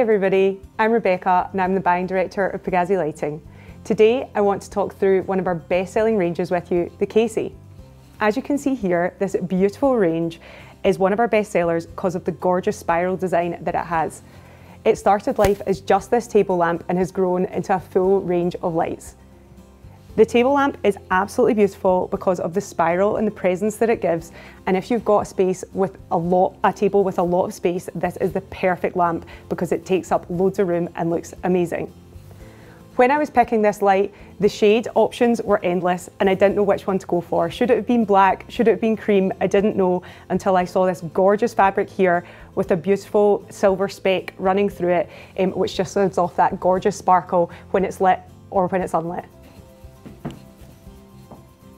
everybody, I'm Rebecca and I'm the buying director of Pagazzi Lighting. Today I want to talk through one of our best selling ranges with you, the Kasi. As you can see here, this beautiful range is one of our best sellers because of the gorgeous spiral design that it has. It started life as just this table lamp and has grown into a full range of lights. The table lamp is absolutely beautiful because of the spiral and the presence that it gives. And if you've got a space with a lot, a table with a lot of space, this is the perfect lamp because it takes up loads of room and looks amazing. When I was picking this light, the shade options were endless and I didn't know which one to go for. Should it have been black? Should it have been cream? I didn't know until I saw this gorgeous fabric here with a beautiful silver speck running through it, um, which just gives off that gorgeous sparkle when it's lit or when it's unlit.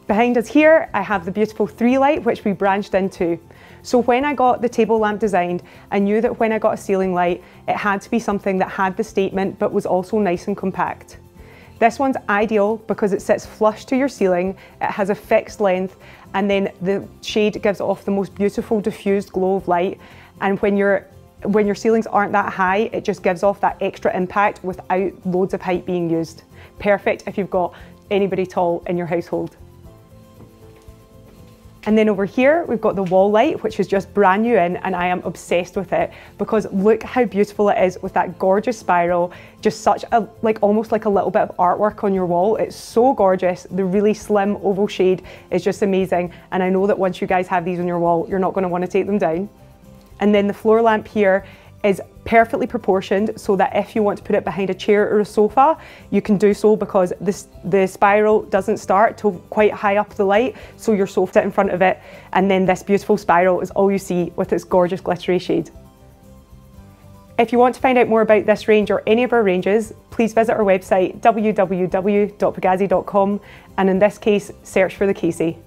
Behind us here, I have the beautiful three light, which we branched into. So when I got the table lamp designed, I knew that when I got a ceiling light, it had to be something that had the statement, but was also nice and compact. This one's ideal because it sits flush to your ceiling, it has a fixed length, and then the shade gives off the most beautiful diffused glow of light. And when your when your ceilings aren't that high, it just gives off that extra impact without loads of height being used. Perfect if you've got anybody tall in your household. And then over here, we've got the wall light, which is just brand new in, and I am obsessed with it because look how beautiful it is with that gorgeous spiral, just such a, like almost like a little bit of artwork on your wall. It's so gorgeous. The really slim oval shade is just amazing. And I know that once you guys have these on your wall, you're not gonna wanna take them down. And then the floor lamp here is perfectly proportioned so that if you want to put it behind a chair or a sofa, you can do so because this, the spiral doesn't start till quite high up the light, so your sofa in front of it, and then this beautiful spiral is all you see with its gorgeous glittery shade. If you want to find out more about this range or any of our ranges, please visit our website www.pagazzi.com and in this case, search for the Kasi.